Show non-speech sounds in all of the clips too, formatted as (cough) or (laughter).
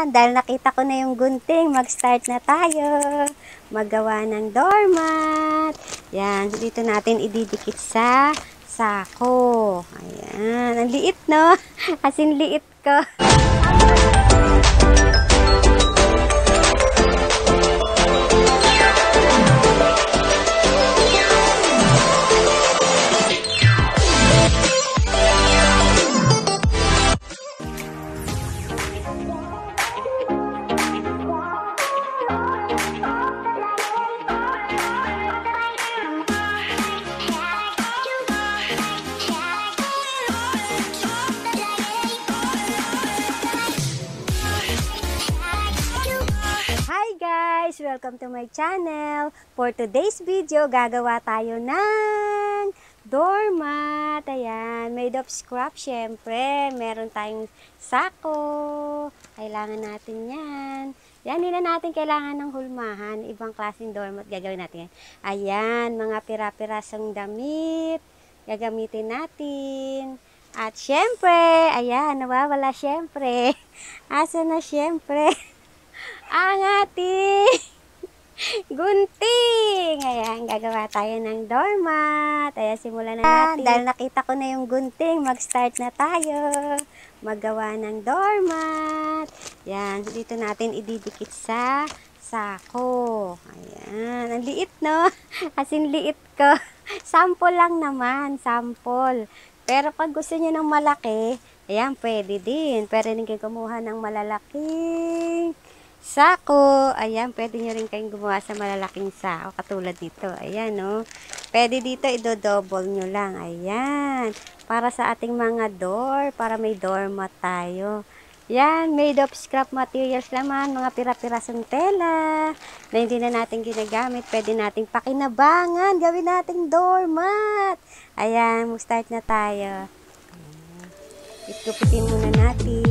Yan, dahil nakita ko na yung gunting, mag-start na tayo. Magawa ng doormat. Yan, dito natin ididikit sa sako. Ayan, ang liit no? (laughs) As liit ko. Welcome to my channel. For today's video, gagawa tayo ng doormat. Ayan, made of scrap syempre. Meron tayong sako. Kailangan natin yan. Yan, hindi na natin kailangan ng hulmahan. Ibang klaseng doormat gagawin natin yan. Ayan, mga pira-pirasong damit. Gagamitin natin. At syempre, ayan, nawawala syempre. (laughs) Asa na syempre? (laughs) ang ating (laughs) gunting. Ayan, gagawa tayo ng doormat. Ayan, simulan na natin. Dahil nakita ko na yung gunting, mag-start na tayo. Maggawa ng doormat. Ayan, dito natin ididikit sa sako. Ayan, ang liit no? (laughs) As in liit ko. (laughs) Sample lang naman, sample. Pero pag gusto niyo ng malaki, ayan, pwede din. Pwede din kumuha ng malalaking sako. Ayan, pwede nyo rin kayong gumawa sa malalaking sako. Katulad dito. Ayan, no. Pwede dito, ido-double nyo lang. Ayan. Para sa ating mga door. Para may doormat tayo. Yan, made of scrap materials naman. Mga pira-pirasong tela. Na hindi na natin ginagamit. Pwede nating pakinabangan. Gawin nating doormat. Ayan, mag-start na tayo. Itupitin muna natin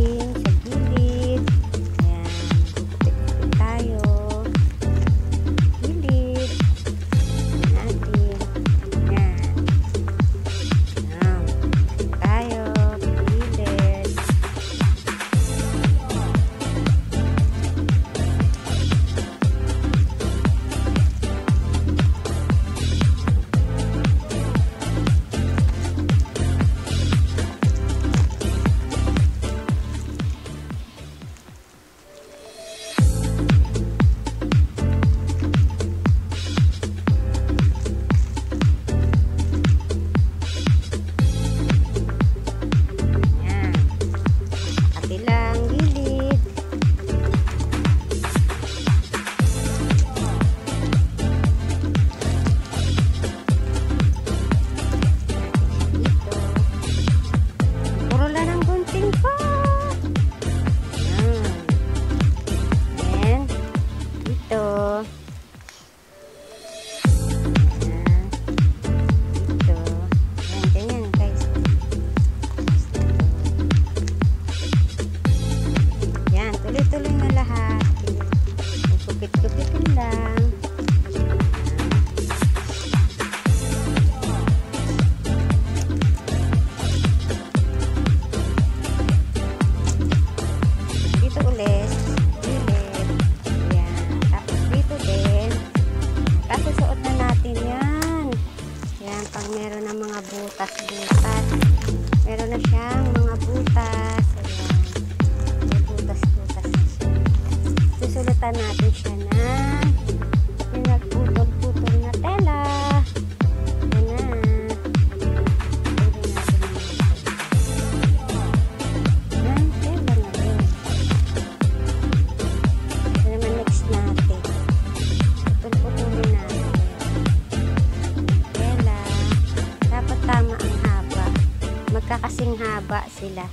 sila.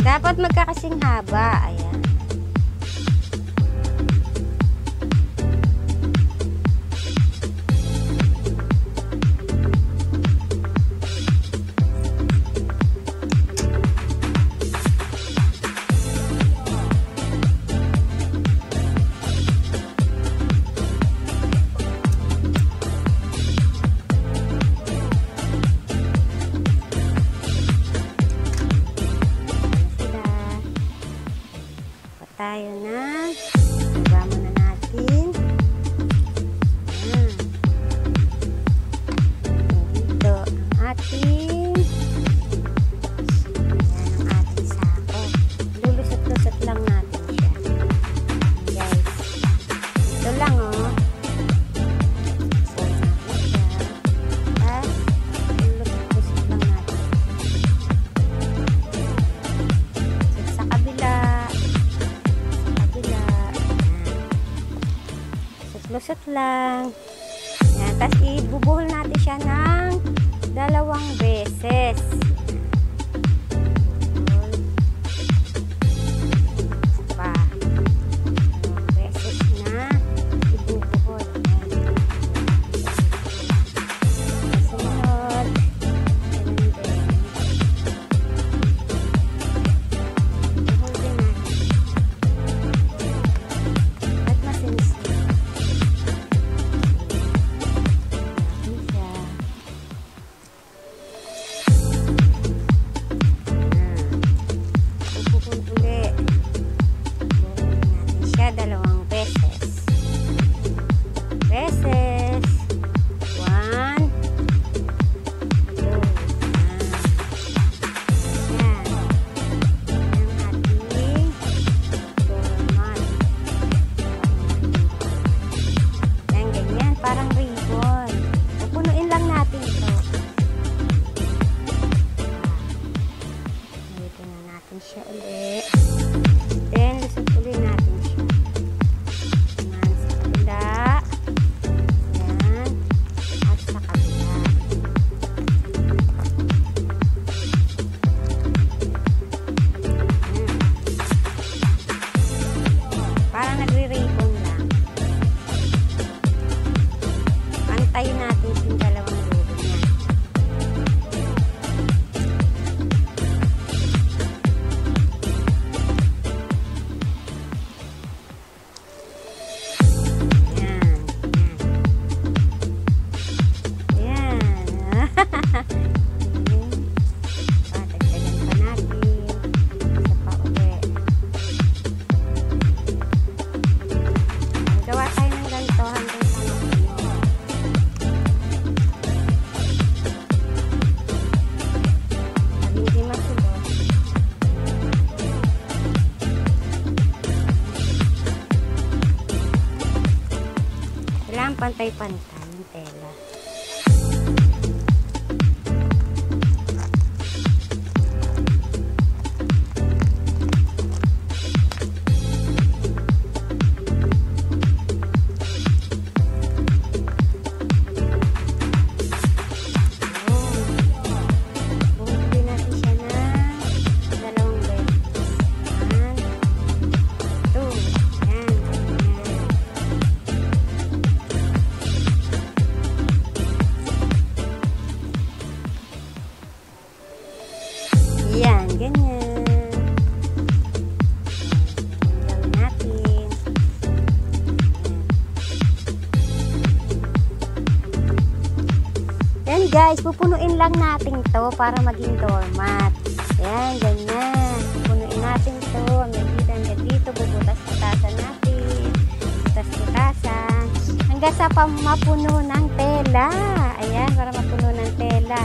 Dapat magkakasing haba. Ayan. Ating Ayan ang ating sako. Lulusot-lusot lang natin siya. Guys. Ito lang oh. Lusot lang. Ayan. Tapos, ibubuhol natin siya ng dalawang beses. Kailangan pantay-pantay yung tela. Guys, pupunuin lang natin to para maging doormat. Yan, ganyan. Pupunuin natin to. Dito, hanggang dito. Bubutas-butasan natin. Butas-butasan. Hanggang sa mapuno ng tela. Ayan, para mapuno ng tela.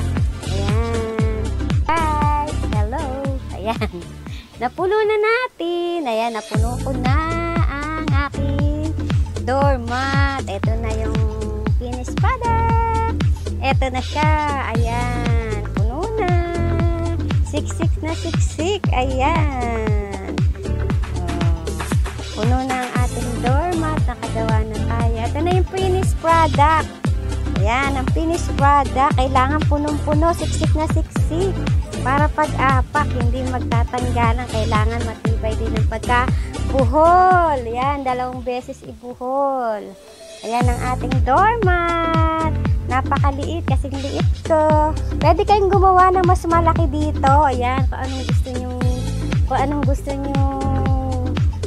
Ayan. Guys, hello. Ayan. (laughs) Napuno na natin. Ayan, napuno ko na ang aking doormat. Ito na yung. Ito na siya. Ayan. Puno na. Siksik na siksik. Ayan. Oh. Puno na ang ating doormat. Nakagawa na tayo. Ito na yung finished product. Ayan. Ang finished product. Kailangan punong-puno. Siksik na siksik. Para pag-apak, hindi magtatanggalan. Kailangan matibay din ang pagkabuhol. Ayan. Dalawang beses ibuhol. Ayan ang ating doormat. Napakaliit kasi liit ko. Pwede kayong gumawa ng mas malaki dito. Ayan, kung anong gusto nyo, kung anong gusto nyo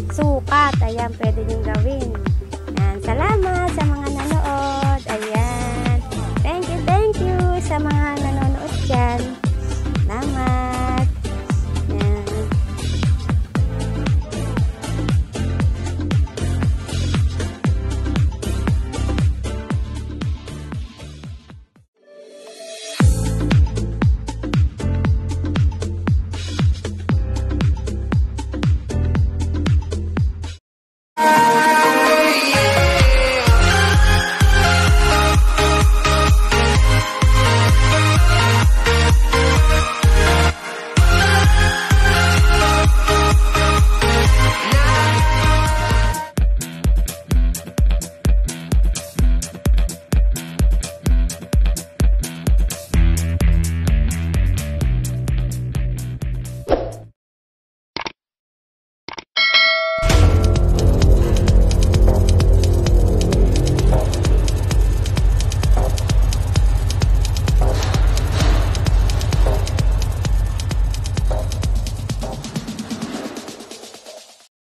sukat. Ayan, pwede nyo gawin. Ayan, salamat sa mga nanood. Ayan. Thank you, thank you sa mga nanonood dyan.